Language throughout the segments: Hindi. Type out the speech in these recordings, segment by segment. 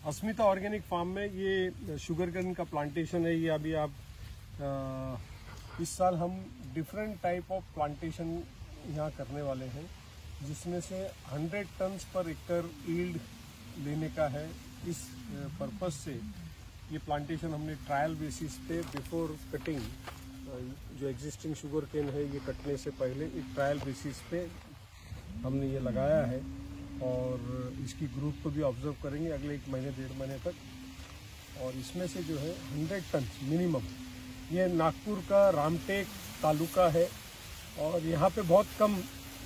अस्मिता ऑर्गेनिक फार्म में ये शुगर केन का प्लांटेशन है ये अभी आप आ, इस साल हम डिफरेंट टाइप ऑफ़ प्लांटेशन यहाँ करने वाले हैं जिसमें से 100 टन्स पर एकड़ ईल्ड लेने का है। इस पर्पज से ये प्लांटेशन हमने ट्रायल बेसिस पे बिफोर कटिंग जो एग्जिस्टिंग शुगर केन है ये कटने से पहले एक ट्रायल बेसिस पे हमने ये लगाया है। और इसकी ग्रोथ को भी ऑब्ज़र्व करेंगे अगले एक महीने, डेढ़ महीने तक। और इसमें से जो है हंड्रेड टन मिनिमम ये नागपुर का रामटेक तालुका है और यहाँ पे बहुत कम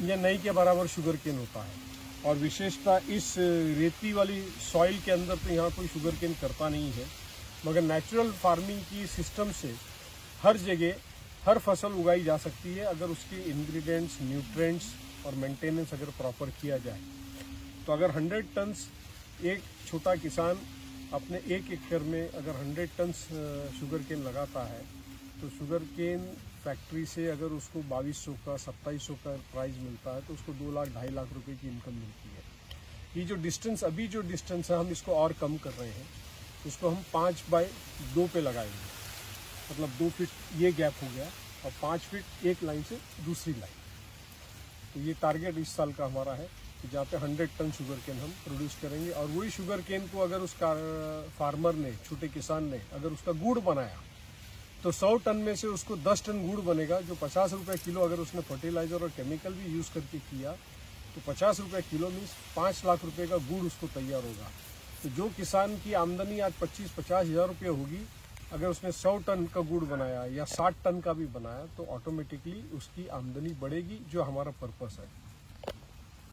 ये नई के बराबर शुगर केन होता है। और विशेषता इस रेती वाली सॉइल के अंदर तो यहाँ कोई शुगर केन करता नहीं है। मगर नेचुरल फ़ार्मिंग की सिस्टम से हर जगह, हर फ़सल उगाई जा सकती है अगर उसके इंग्रेडिएंट्स न्यूट्रिएंट्स और मेंटेनेंस अगर प्रॉपर किया जाए। तो अगर 100 टन्स एक छोटा किसान अपने एक एकड़ में अगर 100 टन्स शुगर केन लगाता है तो शुगर केन फैक्ट्री से अगर उसको बाईस सौ का, सत्ताईस सौ का प्राइस मिलता है तो उसको दो लाख, ढाई लाख रुपए की इनकम मिलती है। ये जो डिस्टेंस अभी जो डिस्टेंस है, हम इसको और कम कर रहे हैं। इसको हम पाँच बाय दो पे लगाएँगे। मतलब दो फीट ये गैप हो गया और पाँच फीट एक लाइन से दूसरी लाइन तो ये टारगेट इस साल का हमारा है। कि जहाँ पे हंड्रेड टन शुगर केन हम प्रोड्यूस करेंगे और वही शुगर केन को अगर उस फार्मर ने, छोटे किसान ने अगर उसका गुड़ बनाया तो सौ टन में से उसको दस टन गुड़ बनेगा, जो पचास रुपये किलो अगर उसने फर्टिलाइज़र और केमिकल भी यूज़ करके किया तो पचास रुपये किलो मीन्स पाँच लाख रुपये का गुड़ उसको तैयार होगा। तो जो किसान की आमदनी आज पच्चीस, पचास हज़ार रुपये होगी, अगर उसने सौ टन का गुड़ बनाया या साठ टन का भी बनाया तो ऑटोमेटिकली उसकी आमदनी बढ़ेगी, जो हमारा पर्पस है।